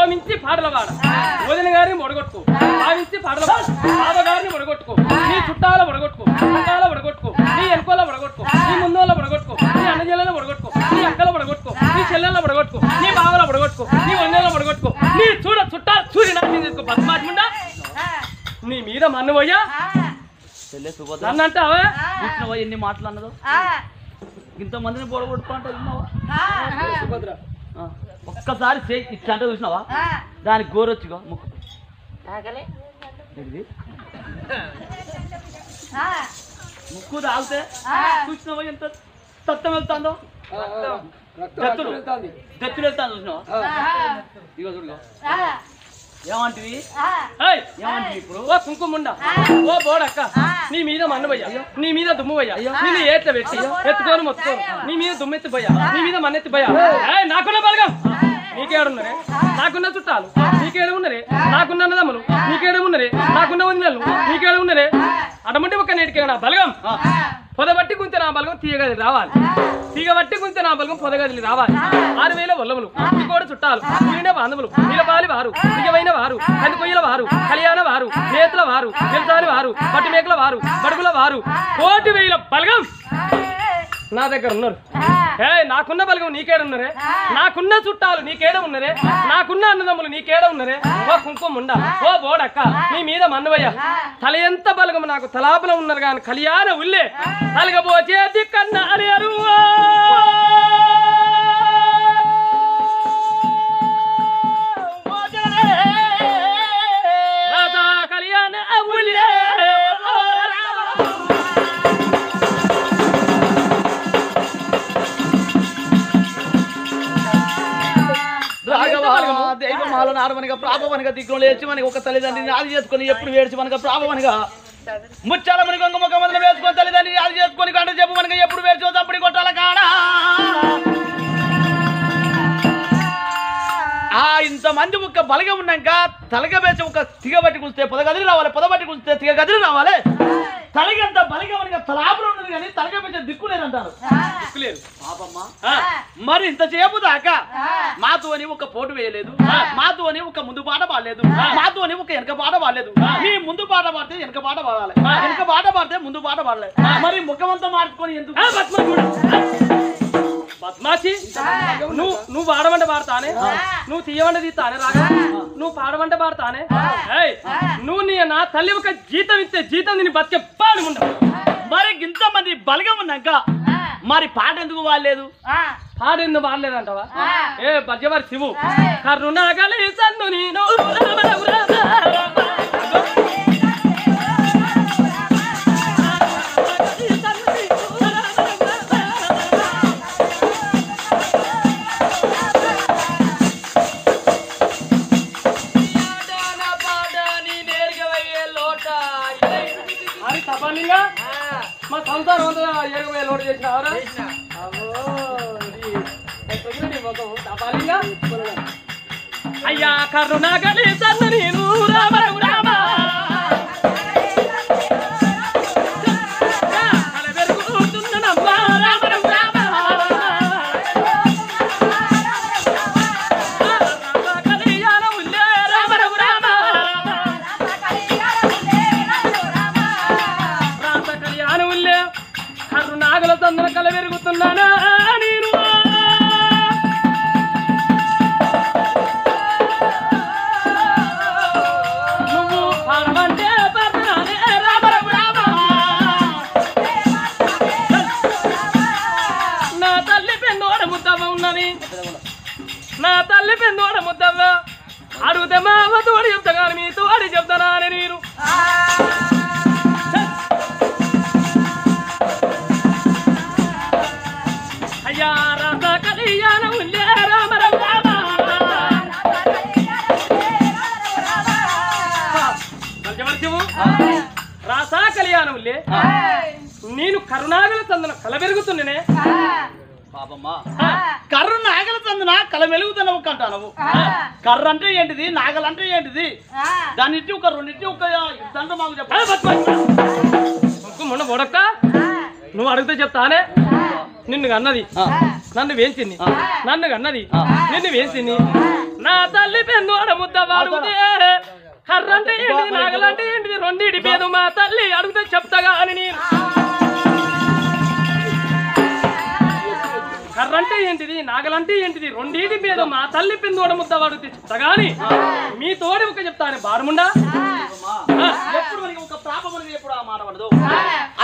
ఓమించి పాటల వాడ వదిన గారిని మొడగొట్టుకో భావించి పాటల వాడ బాబ గారిని మొడగొట్టుకో నీ చుట్టాల మొడగొట్టుకో చుట్టాల మొడగొట్టుకో నీ వెనుకోల మొడగొట్టుకో నీ ముందోళ్ళ మొడగొట్టుకో నీ అన్నజల్ల మొడగొట్టుకో నీ అక్కల మొడగొట్టుకో నీ చెల్లెల మొడగొట్టుకో నీ బావల మొడగొట్టుకో నీ వన్నెల మొడగొట్టుకో నీ చూడ చుట్టా సూర్య నా మీద తీసుకో బస్మాటముండా నీ మీద మన్నువయ్యా చెల్లె సుభద్ర నన్ను అంటావా ఎన్ని మాటలు అన్నదో ఇంతమందిని పొడగొట్టుకుంటా సుభద్ర ఆ, ఒక్కసారి చేయి ఇట్లా అంటే చూసినావా? దానికి గోరొచ్చుగా ముక్కు? ముక్కు తాగితే చూసినావా ఎంత తత్వం వెళ్తాందో? దత్తులు దత్తులు వెళ్తాను చూసినావా? ఇగో చూడుగా ఏమంటివి? ఏయ్! ఏమంటివి ఇప్పుడు? ఓ కుంకుముండ. ఓ బోడక్క. నీ మీద మన్నబయ్యా. నీ మీద దుమ్ము పోయా నిన్ను ఏట్ల పెట్టి. ఎత్తుకోను మొత్తుకోను. నీ మీద దుమ్మెత్తి పోయా నీ మీద మన్నెత్తి పోయా ఏయ్, నాకున్న బలగం. నీకేడున్నరే నాకున్న చుట్టాలు నీకేడు ఉన్నరే? నాకున్న అన్నదమ్ములు నీకేడు ఉన్నరే? నాకున్న వదినలు నీకేడు ఉన్నరే? అటువంటి ఒక నేటికే నా బలగం. పొదబట్టి గుంత నా బలగం తీయగది రావాలి. తీగబట్టి గుంత నా బలగం పొదగదిలి రావాలి. ఆరు వేల వల్లములు కూడా చుట్టాలు వీడిన బాంధవులు నీలపాలి వారు నిజమైన వారు కందికొయ్యల వారు కళ్యాణ వారు నేతల వారు నిలసాని వారు పట్టి మేకల వారు బడుగుల వారు కోటి వేల బలగం. నా దగ్గర ఉన్నారు. ఏ నాకున్న బలగం నీకేడ ఉన్నరే? నాకున్న చుట్టాలు నీకేడ ఉన్నరే? నాకున్న అన్నదమ్ములు నీకేడ ఉన్నరే? ఓ కుంకుమ ఉండ? ఓ బోడక్క నీ మీద మన్నవయ్య. తల ఎంత బలగం నాకు తలాపలం ఉన్నారు కానీ కళ్యాణ ఉల్లే. తలగబోచేతి కన్నా అని దిక్కులు లేచి మనకి ఒక తల్లిదండ్రిని ఆది చేసుకొని ఎప్పుడు వేడిచి మనక ప్రాభవనిగా? ముచ్చాల మనకి ఒక ముఖ మందులు వేసుకొని తల్లిదండ్రిని ఆది చేసుకొని కంట చెప్పు మనకి ఎప్పుడు వేడిచో తప్పుడు కొట్టాల కాడా. ఆ ఇంతమంది ఒక బలగం ఉన్నాక తలగ వేసి ఒక తిగ బట్టి కుస్తే పొద గదిలి రావాలి పొద బట్టి కుస్తే తిగ గదిలి రావాలి. తలగంత బలగం తలాపురం ఉన్నది కానీ తలగ వేసే దిక్కు లేదంటారు. దిక్కులేదు. పాపమ్మా. ఆ, మరి ఇంతసేపు దాకా? మాతో అని ఒక పోటు వేయలేదు. మాతో అని ఒక ముందు పాట పాడలేదు. మాతో అని ఒక వెనక పాట పాడలేదు. మీ ముందు పాట పాడితే వెనక పాట పాడాలి. వెనక పాట పాడితే ముందు పాట పాడలేదు. మరి ముఖమంతా మార్చుకొని ఎందుకు? బద్మాషి నువ్వు నువ్వు పాడమంటే పాడతానే? నువ్వు తీయమంటే తీస్తానే? రాగా నువ్వు పాడమంటే పాడతానే? నువ్వు నీ నా తల్లి ఒక జీతం ఇస్తే జీతం నేను బతికే పాడు ఉండవు మరి ఇంతమంది బలగం ఉన్నాక మరి పాట ఎందుకు వాడలేదు? పాడు ఎందుకు పాడలేదంటావా ఏ బజ్జవారి శివు. కరుణాగలి సన్ను నేను. అయ్యా కరుణాగలి సన్న పంచవర్షము రాసా కళ్యాణములే. నేను కరుణాగల చందన కలబెరుగుతున్ననే పాపమ్మా. కర్ర నాగల చందన కల వెలుగుతున్న ఒక అంటావు కర్ర అంటే ఏంటిది? నాగలు అంటే ఏంటిది? దాని ఇట్టి ఒక రెండింటి ఒక దండ మాకు చెప్పాలి మొన్న బొడక్క? నువ్వు అడిగితే చెప్తానే? నిన్ను అన్నది నన్ను వేసింది. నన్ను కన్నది. ఆ. నిన్ను వేసింది నా తల్లి పెన్ను ముద్ద వాడుకుతే కర్రంటే ఏంటిది? నాగలంటే ఏంటిది? రెండిటి పేరు మా తల్లి అడిగితే చెప్తాగా అని నేను. కర్రంటే ఏంటిది? నాగలంటే ఏంటిది? రెండింటి మీద మా తల్లి పిందోడ ముద్ద వాడు చెప్తాగాని మీ తోడి ఒక చెప్తాను బాడుముండా ఎప్పుడు మనకి ఒక ప్రాప మనకి ఎప్పుడు ఆ మాట పడదు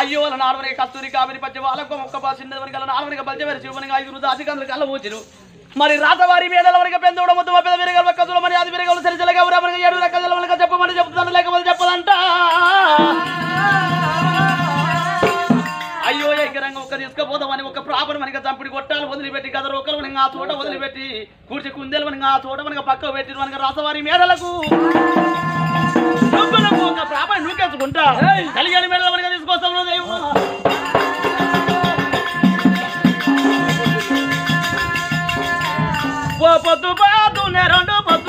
అయ్యో వాళ్ళ నాలుగు కస్తూరి కామిని పచ్చ వాళ్ళకు ఒక్క పాస్ చిన్నది అలా నాలుగు పచ్చవేరు శివమని ఐదుగురు దాసికందులు కళ్ళ ఊచిరు. మరి రాతవారి మేడల వరకు పెందోడ మొత్తం పెద్ద విరగల కదుల మరి అది విరగలు సరిచలగా ఏడు రకాల చెప్తాను లేకపోతే చెప్పదంట. అయ్యో ఎకరంగా ఒక తీసుకుపోదామని ఒక ప్రాపర్ మనకి చంపిడి కొట్టాలు వదిలిపెట్టి కథ రొక్కలు మనకి ఆ తోట వదిలిపెట్టి కూర్చి కుందేలు మనకి ఆ తోట మనకి పక్క పెట్టి మనకి రాసవారి మేడలకు. ఒక ప్రాపర్ నూకేసుకుంటా. కలిగాని మేడల మనకి తీసుకొస్తాం పొద్దు పాదునే రెండు పొద్దునే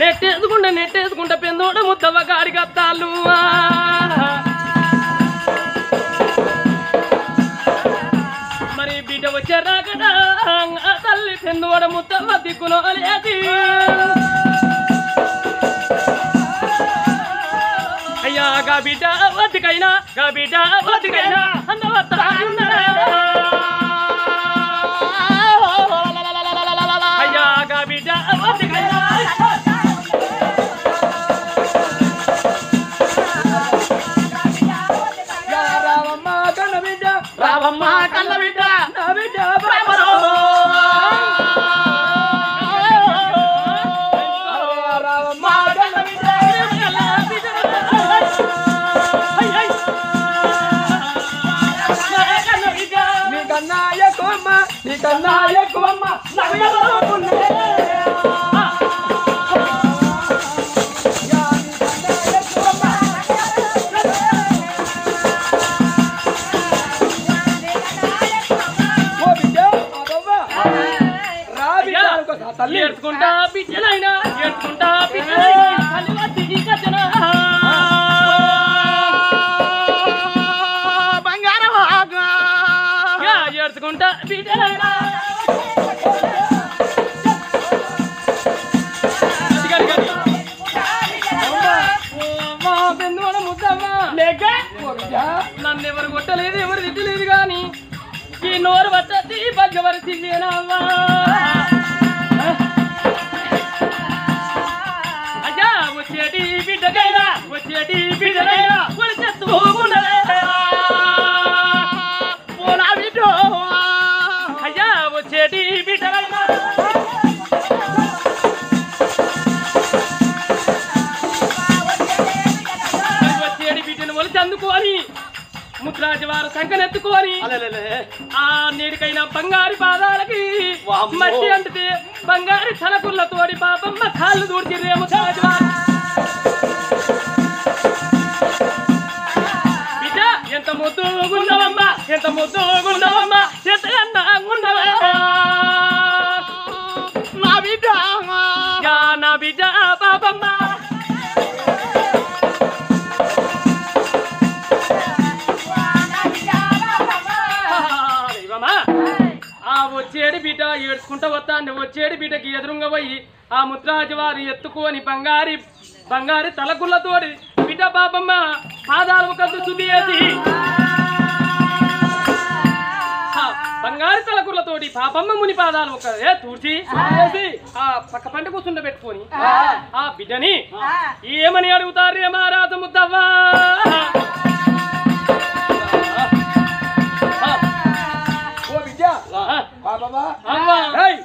నెట్టేసుకుంటే నెట్టేసుకుంటా పెందోడ ముద్దవ గాడి గత్తాలు మరి బిడ్డ వచ్చారా కదా తల్లి పెందోడ ముద్దవ దిక్కులో లేది అయ్యా గా బిడ్డ వద్దుకైనా గా బిడ్డ వద్దుకైనా అందవత్త నీకన్నా ఎక్కువమ్మ నీకన్నా ఎక్కువమ్మ బిడ్డ అనుకో, తల్లి. ఏడ్చుకుంటా బిడ్డలైనా ఏడ్చుకుంటా బిడ్డలైనా. నన్ను ఎవరు కొట్టలేదు ఎవరు తిట్టలేదు కానీ ఈ నోరు వచ్చి బగ్గవరి మట్టి అంటే బంగారు తలకుళ్ళతోడి పాపమ్మ కాళ్ళు దూడ్చిర్రేమో రాజువారు ఏడ్చుకుంటా వస్తా వచ్చేడు బిడ్డకి ఎదురుంగ పోయి ఆ ముద్రాజు వారు ఎత్తుకొని బంగారి బంగారి తలకుళ్ళతోటి బిడ్డ పాపమ్మ పాదాలు కద్దు శుద్ధి చేసి ఆ బంగారు తలకుర్లతోటి పాపమ్మ ముని పాదాలు ఒక ఏ తూర్చి ఆ పక్క పంట కూర్చుండ పెట్టుకొని ఆ బిడ్డని ఏమని అడుగుతారు ఏ మహారాజు ముద్దవ్వా? はい。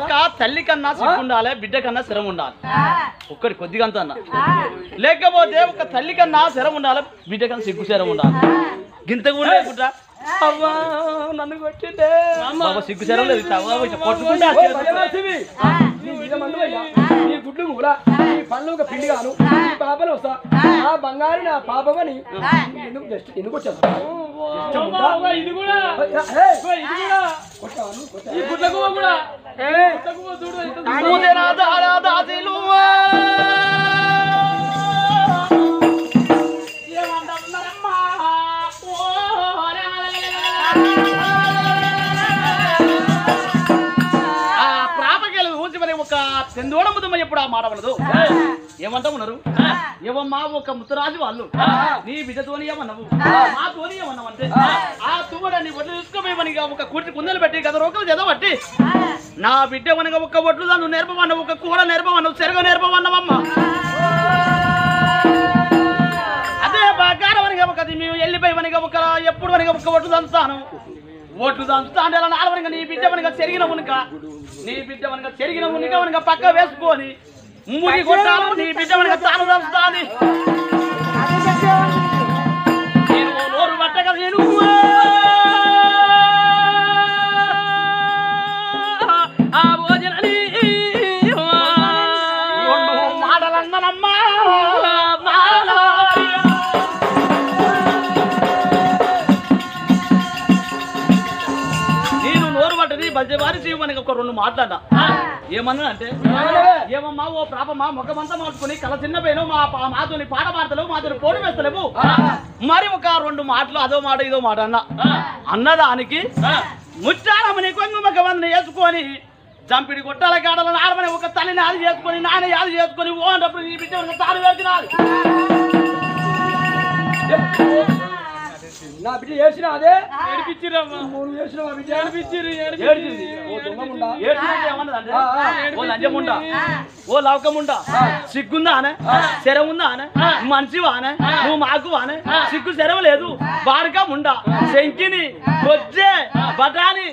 తల్లి కన్నా సిగ్గు ఉండాలి బిడ్డ కన్నా శరం ఉండాలి. ఒక్కటి కొద్దిగా అంత అన్న. లేకపోతే ఒక తల్లి కన్నా శరం ఉండాలి బిడ్డ కన్నా సిగ్గు శరం ఉండాలి. గింత కూడా అమ్మా నన్ను కొట్టిండే సిగ్గుచరం లేదు. గుడ్లు కూడా నీ ఒక పిండి గాను? నీ పాపలు వస్తా? ఆ. బంగారు నా పాపమని ఎందుకు జస్ట్ ఎందుకు వచ్చాను ఇది కూడా. ఎప్పుడు ఆ మాట అనదు? ఏమంటా ఉన్నారు ఏమమ్మా ఒక ముత్తరాజు వాళ్ళు. నీ బిడ్డతోని ఏమన్నావు? మా తోని ఏమన్నావు అంటే ఆ తువ్వడాన్ని ఒడ్లు తీసుకోమని ఒక కుర్చి కుందలు పెట్టి గత రోకలు చదవట్టి నా బిడ్డ మనగా ఒక ఒడ్లు దాన్ని నేర్పమన్నావు ఒక కూర నేర్పమన్నావు చెరగ నేర్పమన్నావమ్మా. అదే బాగా మనగా ఒక మేము వెళ్ళిపోయి మనగా ఒక ఎప్పుడు మనగా ఒక ఒడ్లు దంచుతాను. ఓట్లు దంచుతాండే నాలుగనక నీ బిడ్డ మనక చెరిగిన ఉనుక నీ బిడ్డ మనక చెరిగిన మునుక మనక పక్క వేసుకొని ముగి కొట్టాలి నీ బిడ్డ మనక తాను దంచుతాంది నేను నోరు పట్టక నేను మనకి ఒక రెండు మాట్లాడా ఏమన్నా అంటే ఏమమ్మా ఓ ప్రాపమ్మా ముఖమంతా మార్చుకుని కల చిన్న పోయిన మా మాతోని పాట పాడతలేవు మాతోని పోటీ వేస్తలేవు. మరి ఒక రెండు మాటలు అదో మాట ఇదో మాట అన్న. అన్నదానికి ముచ్చారమని కొంగు ముఖమందని వేసుకొని చంపిడి గుట్టాల గాడలను ఆడమని ఒక తల్లిని ఆది చేసుకొని నాన్న యాది చేసుకొని ఓ అన్నప్పుడు నీ బిడ్డ తాను వేసినారు నా బిడ్డ ఏడ్చిన అదే? ఏడిపించిరమ్మా మూడు ఏడ్చిన మా బిడ్డ? ఏడిపించిరు ఏడ్చింది. ఓ దొంగముండా లంజముండా లవకముండా సిగ్గుందా అనే శరం ఉందా అనే మనిషివా అనే నువ్వు మాకు వానే సిగ్గు శరం లేదు. బాడక ముండా? శంకిని బొజ్జే బఠాని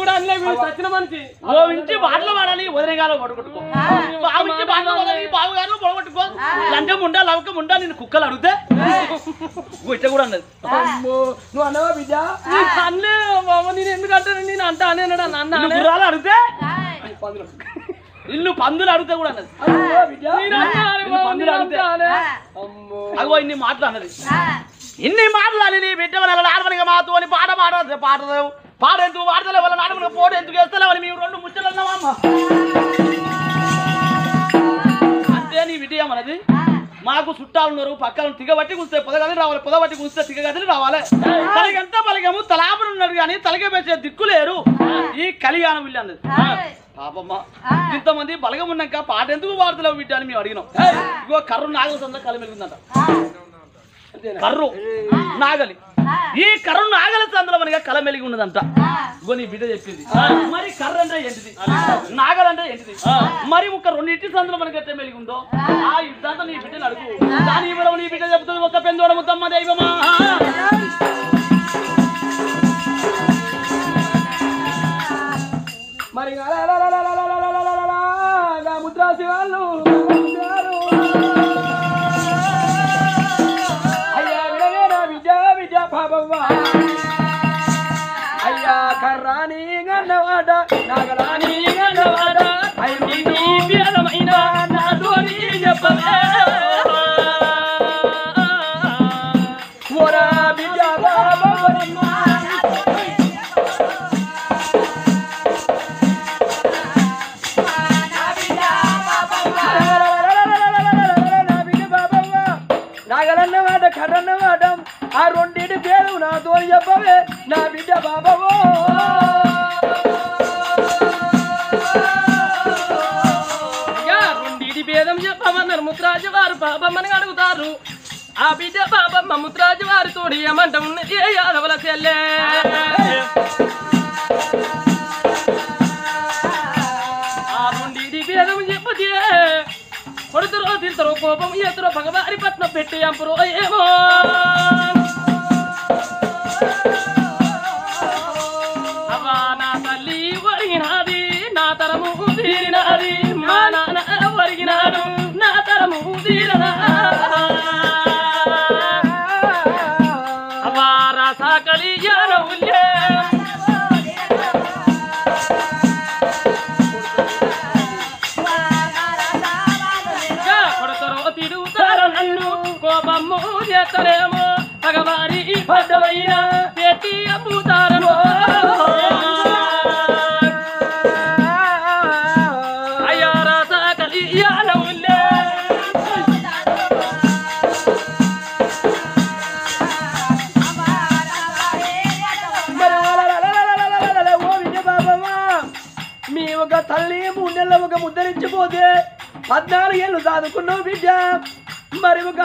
కూడా అన్నీ సచ్చిన మనిషి. ఓ ఇంటి బాటలు వాడాలి వదిలేగాలో పడుకుంటుకో గారు పొడగొట్టుకో. లంకం ఉండా లవకం ఉండా నేను కుక్కలు అడిగితే? ఇట్లా కూడా అన్నది నువ్వు అన్నవా బిడ్డ? అన్నే బాబు నేను ఎందుకంటాను నేను అంత అనే అన్నాడు? అన్న గుర్రాలు అడిగితే? ఇల్లు పందులు అడిగితే కూడా అన్నది. అన్నవా పందులు అడిగితే అంట అనే. అమ్మో అగో ఇన్ని మాటలు అన్నది. ఇన్ని మాటలు అని నీ బిడ్డ వల్ల నాడమనిగా మాతో అని పాట పాడదు పాడలేవు పాట ఎందుకు పాడతలేవు వాళ్ళ నాడమనిగా పోటీ ఎందుకు వేస్తలేవు అని మేము రెండు ముచ్చలు అన్నామమ్మ అంతే నీ బిడ్డ ఏమన్నది మాకు చుట్టాలు ఉన్నారు పక్కన తిగబట్టి కూస్తే పొదగదిని రావాలి. పొదబట్టి కూస్తే తిగగదిని రావాలి. తనకెంత బలిగము తలాపని ఉన్నాడు కానీ తలకే దిక్కు లేరు. ఈ కలిగానం ఇల్లు అన్నది. పాపమ్మ. ఇంతమంది బలగం ఉన్నాక పాట ఎందుకు పాడతలేవు బిడ్డ అని మేము అడిగినాం. ఇగో కర్రు నాగల సంద కలి మెలుగుందంట కర్రు నాగలి. ఈ కర్రు నాగల సందులో మనగా కల మెలిగి ఉన్నదంట ఇగో నీ బిడ్డ చెప్పింది. మరి కర్ర అంటే ఏంటిది? నాగల్ అంటే ఏంటిది? మరి ఒక రెండింటి సందులో మనకి ఎట్లా మెలిగి ఉందో ఆ యుద్ధాంతో నీ బిడ్డను అడుగు. దాని ఇవ్వడం నీ బిడ్డ చెప్తుంది ఒక పెందోడ ముద్దమ్మ దైవమా? మరి ముద్రాసి వాళ్ళు అయ్యా విద్యా విద్యా పాపవ్వ అయ్యా కర్రాని గన్నవాడ మంట ఉన్నది యాదవుల చెల్లే. కొడుతురో తింతరో కోపం ఎత్తురో భగవారి పట్నం పెట్టి అంపురో ఏమో. చేస్తలేమో అగవారి పడ్డవైనా చేతి అమ్ముతారమో మీ ఒక తల్లి మూడు నెలల ఒక ముద్దరించిపోతే పద్నాలుగేళ్ళు సాదుకున్నావు బిడ్డ. మరి ఒక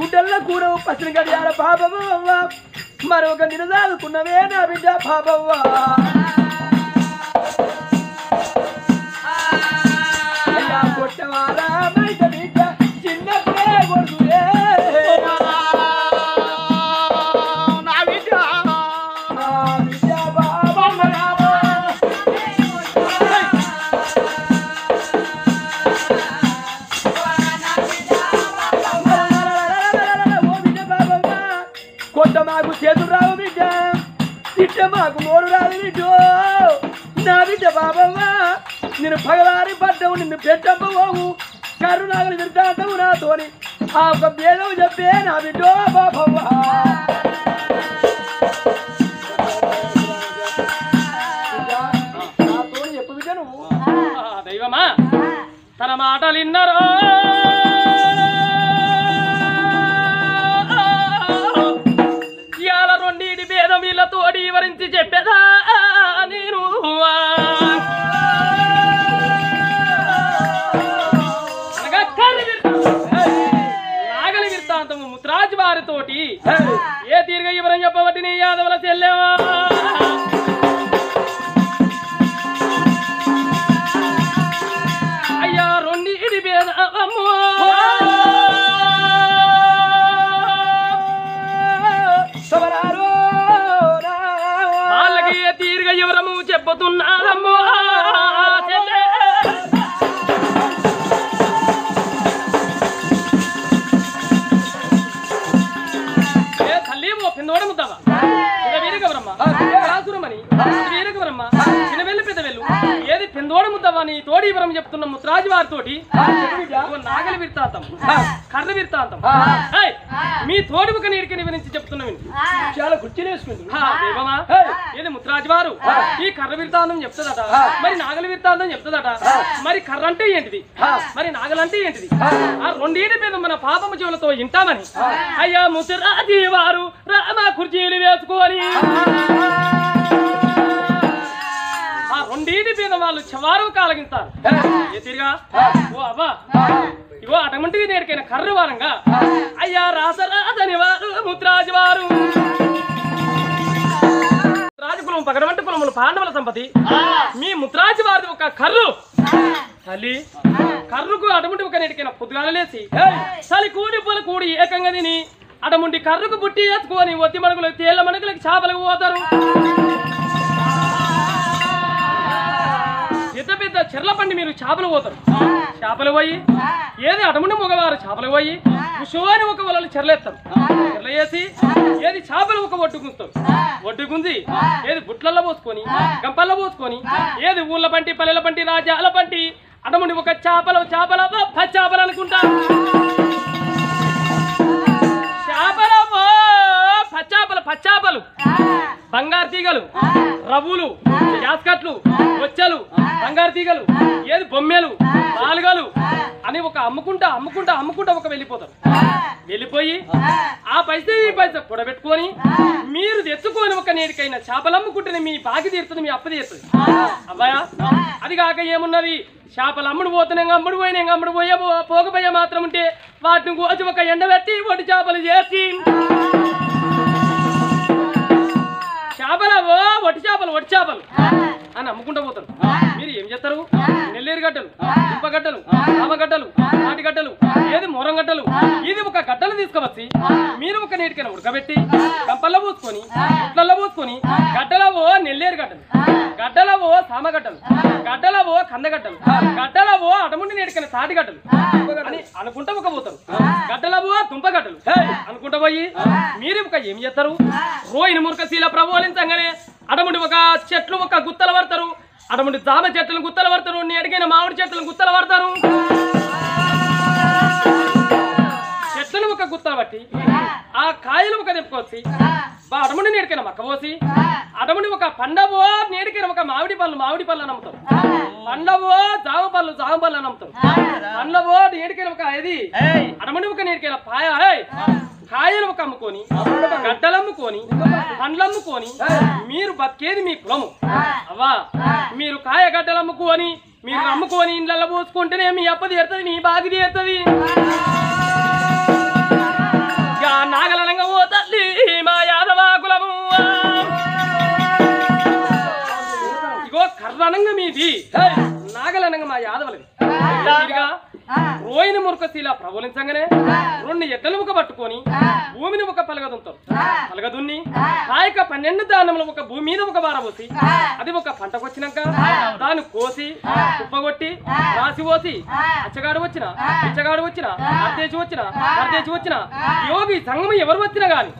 గుడ్డల్ల కూర పసిన గడియాల పాపవ్వ మరి ఒక నిన్ను నా బిడ్డ పాపవ్వ నాకు నోరు రాదు నా బిడ్డ బాబమ్మ నేను పగలారి పడ్డవు నిన్ను పెట్టబోవు కరుణాగలు విరుద్ధాంతము నాతోని ఆ ఒక భేదం చెప్పే నా బిడ్డో బాబమ్మ చెప్పు బిడ్డ దైవమా తన మాటలు విన్నారు వీళ్ళతోటి వివరించి చెప్పేదా నేను. నాగలి విరుతాంతము ముత్రాజు వారితోటి ఏ తీరుగ వివరం చెప్పబట్టి నీ యాదవుల చెల్లెవా? వెళ్ళిపోతున్నారమ్మో తల్లి ఓ పిందోడ ముద్దావా? వీరగవరమ్మ రాసురమని పిందోడ ముద్దవా నీ తోడి వివరం చెప్తున్న ముత్రాజు వారితోటి నాగలి విర్తాంతం కర్ర విర్తాంతం మీ తోడి ఒక నీడికి వివరించి చెప్తున్నా చాలా వేసుకుంటుంది దేవమా? ఏది ముత్రాజు వారు ఈ కర్ర విర్తాంతం చెప్తుందట మరి నాగలి విర్తాంతం చెప్తుందట మరి కర్ర అంటే ఏంటిది మరి నాగలంటే ఏంటిది? ఆ. రెండేటి మీద మన పాపము జీవులతో ఇంటామని. అయ్యా ముత్రాజీ వారు రామ కుర్చీలు వేసుకొని రెండేటి మీద వాళ్ళు చవారు కాలగిస్తారు ఓ అవ్వా. ఇగో అటమంటిది నేడికైన కర్ర వారంగా. అయ్యా రాసరాజని వారు వారు. రాజకులం పగడవంటి కులములు పాండవుల సంపతి. మీ ముత్రాజు వారిది ఒక కర్రు. తల్లి కర్రుకు అటువంటి ఒక నెటికిన పొద్దుగాల లేచి చలి కూడి పొల కూడి ఏకంగా తిని అటముండి కర్రుకు బుట్టి ఎత్తుకొని ఒత్తి మణుగులు తేళ్ళ మణుగులకు చేపలకు పోతారు పెద్ద పెద్ద చెర్ల పండి మీరు చేపలు పోతారు. చేపలు పోయి ఏది అటముండి మగవారు చేపలు పోయి కుషోని ఒక వలలు చెర్లేస్తారు. చెర్ల వేసి ఏది చేపలు ఒక ఒడ్డుకుంటారు ఒడ్డుకుంది ఏది బుట్లల్లో పోసుకొని గంపల్లో పోసుకొని ఏది ఊళ్ళ పంటి పల్లెల పంటి రాజాల పంటి అటముండి ఒక చేపలు చేపల చేపలు అనుకుంటా చేపలు పచ్చాపలు పచ్చాపలు బంగారు తీగలు రవ్వులు యాస్కట్లు వచ్చలు బంగారు తీగలు ఏది బొమ్మెలు నాలుగలు అని ఒక అమ్ముకుంటా అమ్ముకుంటా అమ్ముకుంటా ఒక వెళ్ళిపోతారు. వెళ్ళిపోయి ఆ. పైసే ఈ పైసా కూడబెట్టుకొని మీరు తెచ్చుకొని ఒక నేటికైనా చేపలు అమ్ముకుంటేనే మీ బాకి తీరుతుంది మీ అప్పు తీరుతుంది. అబ్బాయా అది కాక ఏమున్నది? చేపలు అమ్ముడు పోతున్నాయి ఇంకా అమ్ముడు పోయినా అమ్ముడు పోయే పోకపోయే మాత్రం ఉంటే వాటిని కోసి ఒక ఎండబెట్టి ఒడి చేపలు చేసి చేపలు అని అమ్ముకుంటూ పోతారు మీరు ఏం చేస్తారు? గడ్డలు దుంప గడ్డలు ఆమ గడ్డలు నాటి గడ్డలు ఏది మొరం గడ్డలు ఇది ఒక గడ్డలు తీసుకువచ్చి మీరు ఒక నీటికైనా ఉడకబెట్టి కంపల్లో పూసుకొని గుట్లల్లో పూసుకొని గడ్డలవో నెల్లేరు గడ్డలు గడ్డలవో సామగడ్డలు గడ్డలవో కందగడ్డలు గడ్డలవో అటముండి నీటికైనా తాటి గడ్డలు అని అనుకుంటా ఒక పోతారు. గడ్డలవో దుంప గడ్డలు. అనుకుంటా పోయి మీరు ఒక ఏం చేస్తారు? రోహిణి మురకశీల ప్రబోలించగానే అడముడి ఒక చెట్లు ఒక గుత్తలు పడతారు. అడముడి జామ చెట్లను గుత్తలు పడతారు నీ అడిగిన మామిడి చెట్లను గుత్తలు పడతారు. చెట్లను ఒక గుత్తలు పట్టి ఆ కాయలు ఒక తెప్పుకొచ్చి బా అడముడి నేడికైనా మక్క పోసి అడముడి ఒక పండవో నేడికైనా ఒక మామిడి పళ్ళు మామిడి పళ్ళు అని అమ్ముతారు. పండవో జామ పళ్ళు జామ పళ్ళు అని అమ్ముతారు. పండవో నేడికైనా ఒక ఇది అడముడి ఒక నేడికైనా పాయ! కాయలు ఒక అమ్ముకొని గడ్డలు అమ్ముకొని పండ్లు అమ్ముకొని మీరు బతికేది మీ కులము. అవ్వా? మీరు కాయ గడ్డలు అమ్ముకొని మీరు అమ్ముకొని ఇండ్లలో పోసుకుంటేనే మీ అప్ప తీరుతుంది మీ బాగి తీరుతుంది. నాగలనంగా ఓ తల్లి మా యాదవ కులము. ఇగో కర్రణంగా మీది. నాగలనంగా మా యాదవలది. రోయిని మురకశీల ప్రబలించగానే రెండు ఎడ్డలు ఒక పట్టుకొని భూమిని ఒక పలగదుంటారు పలగదున్ని కాయక పన్నెండు దానములు ఒక భూమి మీద ఒక బారబోసి అది ఒక పంటకు వచ్చినాక దాన్ని కోసి కుప్పగొట్టి రాసి పోసి అచ్చగాడు వచ్చిన పిచ్చగాడు వచ్చిన అర్దేశి వచ్చిన అర్దేశి వచ్చిన యోగి సంగమం ఎవరు వచ్చినా గాని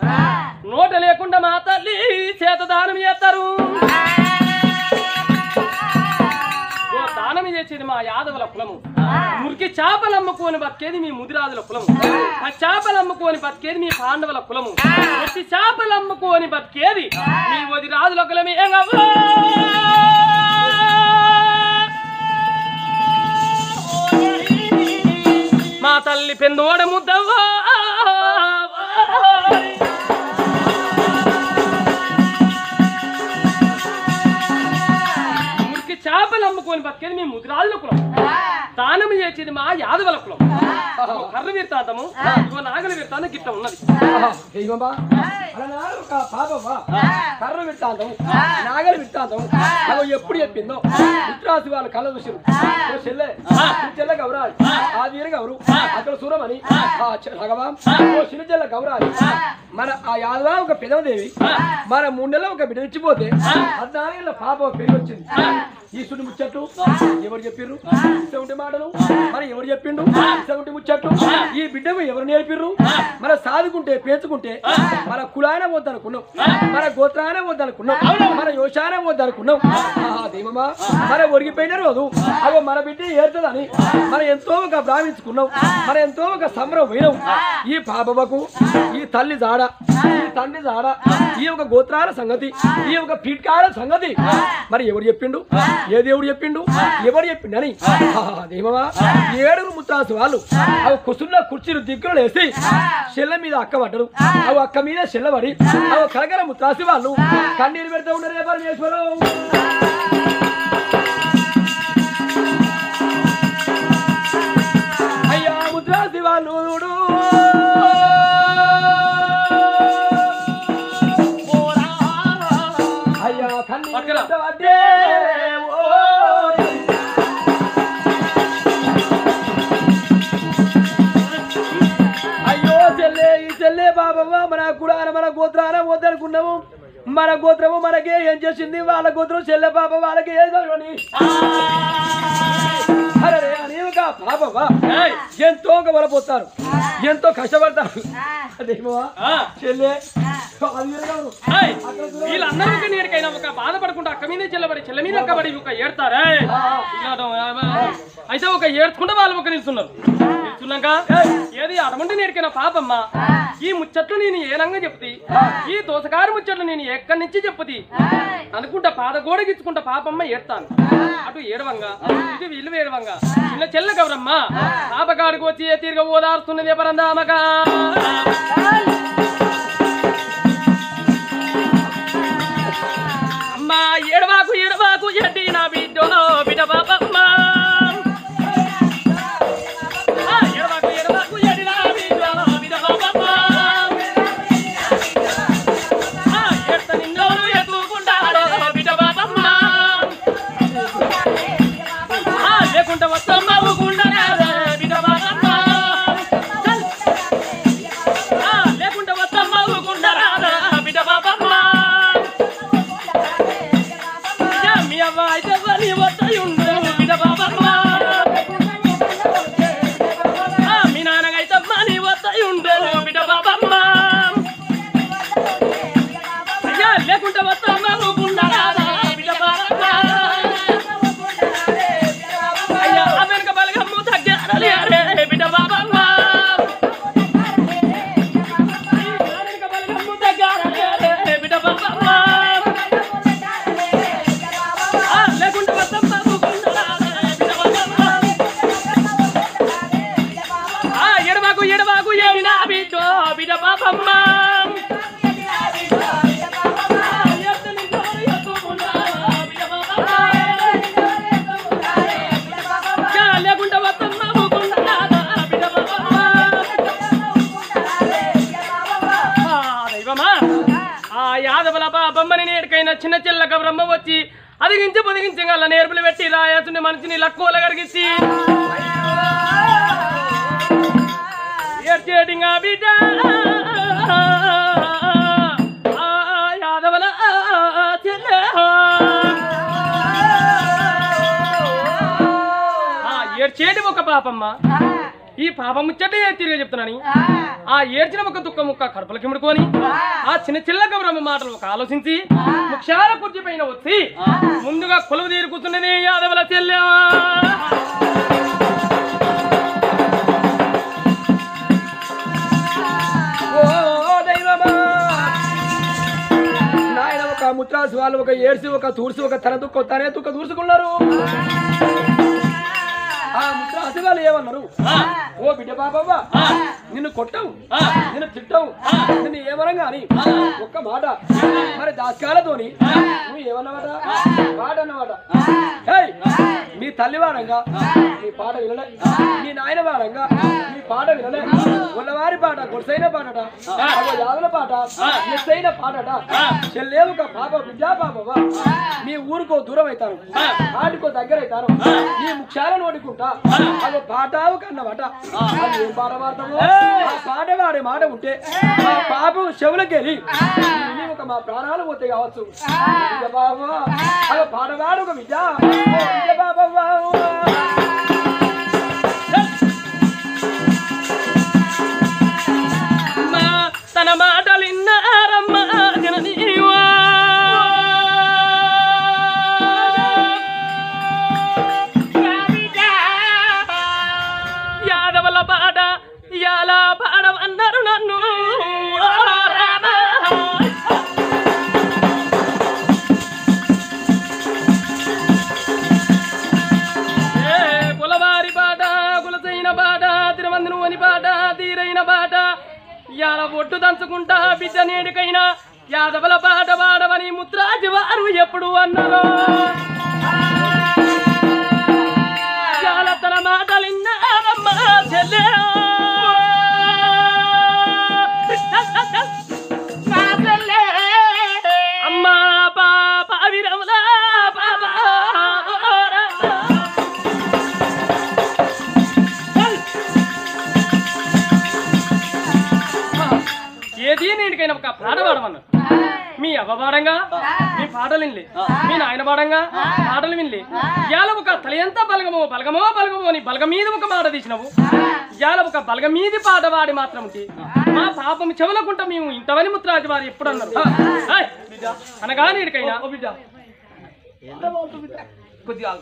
నోట లేకుండా మా తల్లి చేత దానం చేస్తారు. దానం చేసేది మా యాదవుల కులము. మురికి చేపలు అమ్ముకొని బతికేది మీ ముదిరాజుల కులము. ఆ. చేపలు అమ్ముకొని బతికేది మీ పాండవుల కులము. వచ్చి చేపలు అమ్ముకొని బతికేది మీ వది రాజుల కులమే! మా తల్లి పెందోడ ముద్దవ్వా. చేపలు అమ్ముకొని బతికేది మీ ముదిరాజుల కులం. దానం చేసేది మా యాదవుల కులం. కర్ర వీర్తాంతము ఇగో నాగల వీర్తాంతం గిట్ట ఉన్నది. అలనాడు ఒక పాపవ్వ కర్ర విట్టాంతం నాగలి విట్టాంతం అవి ఎప్పుడు చెప్పిందో? ఉత్తరాసి వాళ్ళ కళ్ళ చూసారు. చెల్లె చెల్లె గౌరాలి ఆ వీర గౌరు అక్కడ సూరమని రాఘవ ఓ చిన్న చెల్లె గౌరాలి మన ఆ యాదవ ఒక పెదవదేవి. మన మూడు నెలలు ఒక బిడ్డ ఇచ్చిపోతే పద్నాలుగేళ్ళ పాప పెరిగి వచ్చింది. ఈశ్వరుని ముచ్చట్లు ఎవరు చెప్పిర్రు? ఇసవంటి మాటలు? మరి ఎవరు చెప్పిండు? ఇసవంటి ముచ్చట్లు? ఈ బిడ్డకు ఎవరు నేర్పిర్రు? మన సాదుకుంటే పేర్చుకుంటే మన కులాయన వద్దనుకున్నాం. మన గోత్రాయన వద్దనుకున్నాం. మన యోశాన వద్దనుకున్నాం. ఆహా దేమమా మన ఒరిగిపోయిన రోజు. అవి మన బిడ్డ ఏరుతుందని మనం ఎంతో ఒక భావించుకున్నాం మనం ఎంతో ఒక సంబరం పోయినాం. ఈ పాపకు ఈ తల్లి జాడ తండ్రి జాడ. ఈ ఒక గోత్రాల సంగతి ఈ ఒక పీట్కాల సంగతి. మరి ఎవరు చెప్పిండు? ఏ దేవుడు చెప్పిండు? ఎవరు చెప్పిండు అని? దేమవా ఏడుగురు ముత్తాసు వాళ్ళు అవి కుసుల్లో కుర్చీలు దిక్కులు వేసి చెల్ల మీద అక్క పడ్డరు. అవి అక్క మీద చెల్లబడి అవి కలగల ముత్తాసి వాళ్ళు కన్నీరు పెడతా ఉండరు ఏ పరమేశ్వరం అయ్యా ముద్రాసి వాళ్ళు అయ్యా చెల్లే ఈ చెల్లే బాబవ్వ మన కుడాన మన గోత్రాన వద్దనుకున్నాము మన గోత్రము మనకే ఏం చేసింది? వాళ్ళ గోత్రం చెల్లె బాబ వాళ్ళకి ఏం చదవని అరే! ఎంతో గమలపోతారు ఎంతో కష్టపడతారు. చెల్లె! వీళ్ళందరూ ఒక నీడికైనా ఒక బాధపడుకుంటూ అక్క మీద చెల్లబడి చెల్ల మీద అక్కబడి ఒక ఏడతారే? అయితే ఒక ఏడ్చుకుంటే వాళ్ళు ఒక నిల్చున్నారు చూడంక? ఏది అడమంటే నేడికిన పాపమ్మ? ఈ ముచ్చట్లు నేను ఏనంగా చెప్తి? ఈ దోసకారు ముచ్చట్లు నేను ఎక్కడి నుంచి చెప్పుది అనుకుంటా పాద గోడ గిచ్చుకుంటా పాపమ్మ ఏడతాను. అటు ఏడవంగా? ఇది వీళ్ళు ఏడవంగా? చిన్న చెల్ల గౌరమ్మ పాపగాడికి వచ్చి తీరుగా ఓదారుస్తున్నది పరందామగా పాపమ్మ. ఈ పాప ముచ్చట తిరిగి చెప్తున్నాను ఆ ఏడ్చిన ఒక దుఃఖ ముక్క కడుపులకి ముడుకొని ఆ. చిన్న చిల్ల గౌరమ్మ మాటలు ఒక ఆలోచించి ముఖ్యాల కుర్చీ పైన వచ్చి ముందుగా కొలువు తీరు కూర్చున్నది యాదవుల చెల్లె. ఓ దైవమా. నాయన ఒక ముత్రాసు వాళ్ళు ఒక ఏడ్చి ఒక తూర్చి ఒక తన దుఃఖ తనే దుఃఖ తూర్చుకున్నారు. ఆ ముత్రాసు వాళ్ళు ఏమన్నారు? ఓ బిడ్డ బాబవ్వ నిన్ను కొట్టవు నిన్ను తిట్టవు నిన్ను ఏమనగా అని ఒక్క మాట. మరి దాస్కాలతోని నువ్వు ఏమన్నమాట మాట అన్నమాట మీ తల్లి వాడంగా మీ పాట వినలే. మీ నాయన వాడంగా మీ పాట వినలే. ఉన్నవారి పాట గొడసైన పాటట యాదుల పాట ఎస్సైన పాటట. చెల్లేవు పాప విద్యా పాపవా మీ ఊరుకో దూరం అవుతారు ఆడికో దగ్గర అవుతారు మీ ముఖ్యాల నోడుకుంటా కన్నమాట అది ఏం పాట ఆ పాట పాడే మాట ఉంటే పాపం చెవులకెళ్ళి విని ఒక మా ప్రాణాలు పోతే కావచ్చు. బాబా అగో పాడవాడు ఒక విద్య. ఓ యాల దంచుకుంటా బిడ్డ నేడికైనా యాదవల పాట పాడవని ముత్రాజు వారు ఎప్పుడు అన్నారో. పాడంగా పాటలు వినలే. ఇవాళ ఒక తల ఎంత బలగమో బలగమో బలగమో అని బలగ మీద ఒక మాట తీసినావు. ఇవాళ ఒక బలగ మీది పాట పాడి మాత్రం మా పాపం చెవులకుంటా మేము ఇంతవని ముత్రాజు వారు ఎప్పుడు అన్నారు ఏయ్, బిడ్డ, అనగా బిడ్డ? కొద్దిగా